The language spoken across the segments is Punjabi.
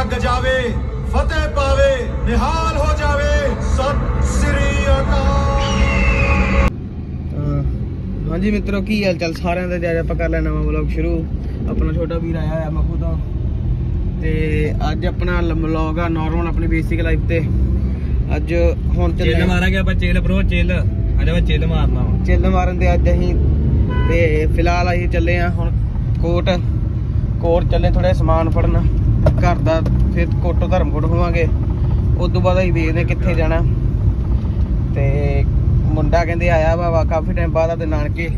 ਜਾਵੇ ਫਤਿਹ ਪਾਵੇ ਨਿਹਾਲ ਹੋ ਜਾਵੇ। ਸਤਿ ਸ੍ਰੀ ਅਕਾਲ। ਹਾਂਜੀ ਮਿੱਤਰੋ ਕੀ ਹਾਲ ਚਾਲ ਸਾਰਿਆਂ ਦਾ? ਜਦ ਆਪਾਂ ਕਰ ਲਿਆ ਨਵਾਂ ਵਲੌਗ ਸ਼ੁਰੂ। ਆਪਣਾ ਛੋਟਾ ਵੀਰ ਆਇਆ ਹੋਇਆ ਮਖੂ ਤੋਂ। ਤੇ ਅੱਜ ਆਪਣਾ ਵਲੌਗ ਆ ਨਾਰਮਲ ਆਪਣੀ ਬੇਸਿਕ ਲਾਈਫ ਤੇ। ਅੱਜ ਹੁਣ ਚੱਲੇ ਚਿੱਲ ਮਾਰਾਂਗੇ ਆਪਾਂ ਚਿੱਲ ਬ్రో ਚਿੱਲ। ਅੱਜ ਆਪਾਂ ਚਿੱਲ ਮਾਰਨਾ ਵਾ। ਚਿੱਲ ਮਾਰਨ ਦੇ ਅੱਜ ਅਸੀਂ ਤੇ ਫਿਲਹਾਲ ਅਸੀਂ ਚੱਲੇ ਆ ਹੁਣ ਕੋਟ। ਕੋਟ ਚੱਲੇ ਥੋੜੇ ਸਮਾਨ ਫੜਨ। ਘਰ ਦਾ ਫਿਰ ਕੋਟੋ ਧਰਮਕੋਟ ਹੋਵਾਂਗੇ ਉਸ ਤੋਂ ਬਾਅਦ ਅਸੀਂ ਵੇਖਦੇ ਕਿੱਥੇ ਜਾਣਾ। ਤੇ ਮੁੰਡਾ ਕਹਿੰਦੇ ਆਇਆ ਵਾ ਵਾ ਕਾਫੀ ਟਾਈਮ ਬਾਅਦ ਆਪਦੇ ਨਾਨਕੇ।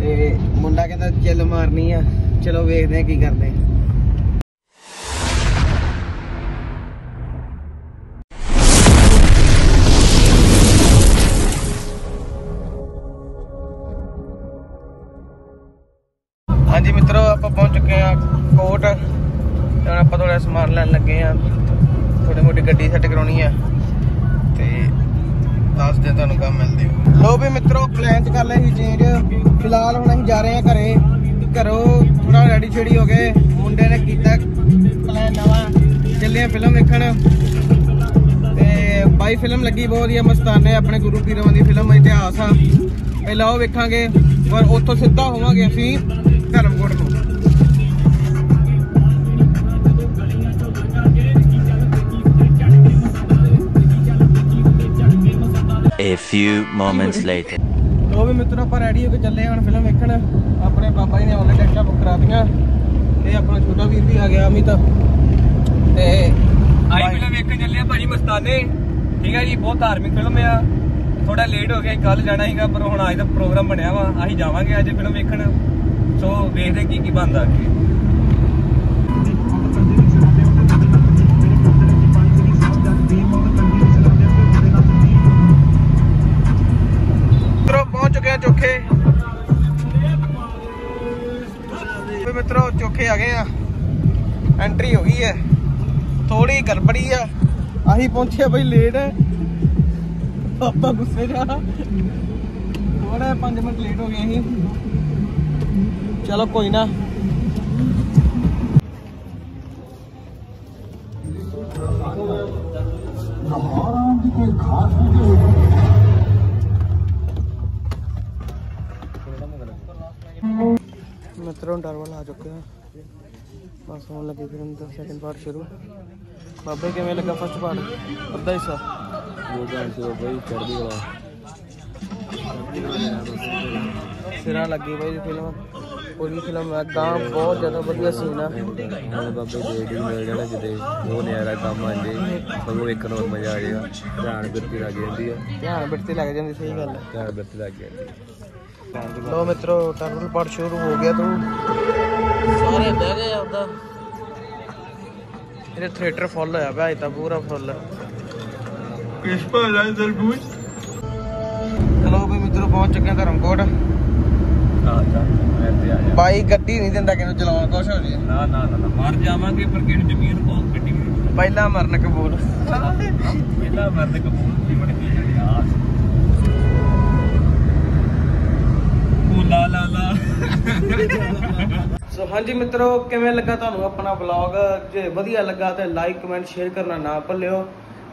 ਤੇ ਮੁੰਡਾ ਕਹਿੰਦਾ ਚਿੱਲ ਮਾਰਨੀ ਆ। ਚਲੋ ਵੇਖਦੇ ਆ ਕੀ ਕਰਦੇ ਆ। ਹਾਂਜੀ ਮਿੱਤਰੋ ਆਪਾਂ ਪਹੁੰਚ ਚੁੱਕੇ ਆ ਕੋਟ। ਥੋੜਾ ਸਮਾਨ ਲੈਣ ਲੱਗੇ ਆ। ਥੋੜੀ ਮੋਟੀ ਗੱਡੀ ਸੈੱਟ ਕਰਾਉਣੀ ਆ। ਤੇ ਦੱਸ ਦੇ ਤੁਹਾਨੂੰ ਕੰਮ ਮਿਲਦੇ ਹੋ ਲੋ ਵੀ ਮਿੱਤਰੋ ਪਲਾਨ ਚ ਕਰ ਲਿਆ ਸੀ ਚੇਂਜ ਫਿਲਹਾਲ ਹੁਣ ਅਸੀਂ ਜਾ ਰਹੇ ਆ ਘਰੇ। ਘਰੋਂ ਥੋੜਾ ਰੈਡੀ ਛੇੜੀ ਹੋ ਗਏ ਮੁੰਡੇ ਨੇ ਕੀਤਾ ਪਲਾਨ ਨਵਾਂ। ਚੱਲੇ ਆ ਫਿਲਮ ਵੇਖਣ। ਤੇ ਬਾਈ ਫਿਲਮ ਲੱਗੀ ਬਹੁਤ ਵਧੀਆ ਮਸਤਾਨੇ ਆਪਣੇ ਗੁਰੂ ਪੀਰਾਂ ਦੀ ਫਿਲਮ ਇਤਿਹਾਸ ਆ। ਪਹਿਲਾਂ ਉਹ ਵੇਖਾਂਗੇ, ਪਰ ਉੱਥੋਂ ਸਿੱਧਾ ਹੋਵਾਂਗੇ ਅਸੀਂ। A few moments later. ਲੋ ਵੀ ਮਿੱਤਰੋ ਆਪਾਂ ਰੈਡੀ ਹੋ ਕੇ ਚੱਲੇ ਹਾਂ ਫਿਲਮ ਵੇਖਣ। ਆਪਣੇ ਬਾਬਾ ਜੀ ਨੇ ਆਨਲਾਈਨ ਟਿਕਟਾਂ ਬੁੱਕ ਕਰਾ ਦਿੱਤੀਆਂ। ਤੇ ਆਪਣਾ ਛੋਟਾ ਵੀਰ ਵੀ ਆ ਗਿਆ ਅਮਿਤ। ਤੇ ਆਈ ਫਿਲਮ ਵੇਖਣ ਚੱਲੇ ਆ ਭਾਜੀ ਮਸਤਾਨੇ। ਠੀਕ ਹੈ ਜੀ ਬਹੁਤ ਧਾਰਮਿਕ ਫਿਲਮ ਆ। ਥੋੜਾ ਲੇਟ ਹੋ ਗਿਆ ਕੱਲ ਜਾਣਾ ਸੀਗਾ ਪਰ ਹੁਣ ਅੱਜ ਦਾ ਪ੍ਰੋਗਰਾਮ ਬਣਿਆ ਵਾ। ਅਸੀਂ ਜਾਵਾਂਗੇ ਅੱਜ ਫਿਲਮ ਵੇਖਣ। ਸੋ ਵੇਖਦੇ ਕੀ ਕੀ ਬਣਦਾ ਅੱਗੇ। ਮਿੱਤਰੋ ਚੋਖੇ ਆ ਗਏ ਆ। ਐਂਟਰੀ ਹੋ ਗਈ ਹੈ। ਥੋੜੀ ਗੜਬੜੀ ਆ। ਅਸੀਂ ਪਹੁੰਚੇ ਬਈ ਲੇਟ ਪਾਪਾ ਗੁੱਸੇ ਜਾ ਥੋੜਾ 5 ਮਿੰਟ ਲੇਟ ਹੋ ਗਏ ਅਸੀਂ। ਚਲੋ ਕੋਈ ਨਾ। ਮਿੱਤਰੋਂ ਡਰਵਲ ਆ ਚੁੱਕੇ ਆ। ਬਸ ਹੋਣ ਲੱਗੇ ਫਿਰ ਦਾ ਸੈਕਿੰਡ ਪਾਰਟ ਸ਼ੁਰੂ। ਬਾਬੇ ਕਿਵੇਂ ਲੱਗਾ ਫਸਟ ਪਾਰਟ ਅੱਧਾ ਹਿੱਸਾ? ਸਿਰਾਂ ਲੱਗੀ ਬਾਈ ਫਿਲਮ ਪੂਰੀ ਫਿਲਮ ਹੈ ਗਾਂ ਬਹੁਤ ਜ਼ਿਆਦਾ ਵਧੀਆ ਸੀਨ ਆ। ਹੁਣ ਬਾਬੇ ਦੇ ਦੇ ਮਿਲ ਜਾਣਾ ਕਿਤੇ ਉਹ ਨਿਆਰਾ ਕੰਮ ਆਂਦੇ ਸਗੋਂ ਵੇਖਣ ਨੂੰ ਮਜ਼ਾ ਆ। ਜਾਏਗਾ ਧਿਆਨ ਬਿਰਤੀ ਲੱਗ ਜਾਂਦੀ ਆ। ਧਿਆਨ ਬਿਰਤੀ ਲੱਗ ਜਾਂਦੀ ਸਹੀ ਗੱਲ ਧਿਆਨ ਬਿਰਤੀ ਲੱਗ ਜਾਂਦੀ ਲੋ ਮਿੱਤਰੋ ਟਰਨਲ ਪਾਰਟ ਸ਼ੁਰੂ ਹੋ ਗਿਆ ਤੂੰ। ਸਾਰੇ ਬਹਿ ਗਏ ਆਪਦਾ। ਇਹਦੇ ਥੀਏਟਰ ਫੁੱਲ ਹੋਇਆ ਪਿਆ ਇਹ ਤਾਂ ਪੂਰਾ ਫੁੱਲ। ਕਿਸ ਪਰ ਰਾਜ ਦਰਬੂਜ ਚਲੋ ਵੀ ਮਿੱਤਰੋ ਪਹੁੰਚ ਚੁੱਕੇ ਹਾਂ ਧਰਮਕੋਟ। ਆ ਜਾ ਬਾਈ ਗੱਡੀ ਨਹੀਂ ਦਿੰਦਾ ਕਿਨੂੰ ਚਲਾਉਣ ਕੁਛ ਹੋ ਜੇ। ਨਾ ਨਾ ਨਾ ਮਰ ਜਾਵਾਂਗੇ ਪਰ ਕਿਹੜੀ ਜ਼ਮੀਨ ਕੋ ਗੱਡੀ ਵੀ ਪਹਿਲਾ ਮਰਨ ਕਬੂਲ। ਪਹਿਲਾ ਮਰਦ ਕਬੂਲ ਬਣ ਗਈ ਜਿਹੜੀ ਆਸ। ਲਾ ਲਾ ਲਾ। ਸੋ ਹਾਂਜੀ ਮਿੱਤਰੋ, ਕਿਵੇਂ ਲੱਗਾ ਤੁਹਾਨੂੰ ਆਪਣਾ ਵਲੌਗ ਜੇ ਵਧੀਆ ਲੱਗਾ ਤੇ ਲਾਈਕ ਕਮੈਂਟ ਸ਼ੇਅਰ ਕਰਨਾ ਨਾ ਭੁੱਲਿਓ।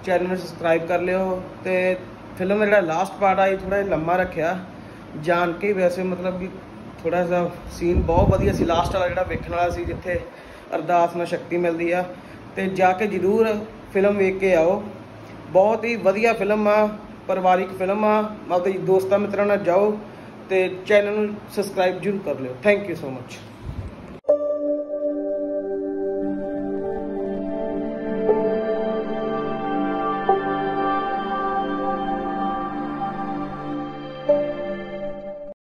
ਚੈਨਲ ਨੂੰ ਸਬਸਕ੍ਰਾਈਬ ਕਰ ਲਿਓ ਤੇ ਫਿਲਮ ਦਾ ਜਿਹੜਾ ਲਾਸਟ ਪਾਰਟ ਆਈ ਥੋੜਾ ਜਿਹਾ ਲੰਮਾ ਰੱਖਿਆ। ਜਾਣ ਕੇ ਵੈਸੇ ਮਤਲਬ ਕਿ ਥੋੜਾ ਜਿਹਾ ਸੀਨ ਬਹੁਤ ਵਧੀਆ ਸੀ। ਲਾਸਟ ਵਾਲਾ ਜਿਹੜਾ ਵੇਖਣ ਵਾਲਾ ਸੀ, ਜਿੱਥੇ ਅਰਦਾਸ ਨਾਲ ਸ਼ਕਤੀ ਮਿਲਦੀ ਆ। ਤੇ ਜਾ ਕੇ ਜਰੂਰ ਫਿਲਮ ਵੇਖ ਕੇ ਆਓ। ਬਹੁਤ ਹੀ ਵਧੀਆ ਫਿਲਮ ਆ, ਪਰਿਵਾਰਿਕ ਫਿਲਮ ਆ। ਮਤਲਬ ਦੋਸਤਾਂ ਮਿੱਤਰਾਂ ਨਾਲ ਜਾਓ। ਤੇ ਚੈਨਲ ਨੂੰ ਸਬਸਕ੍ਰਾਈਬ ਜਰੂਰ ਕਰ ਲਿਓ। Thank you so much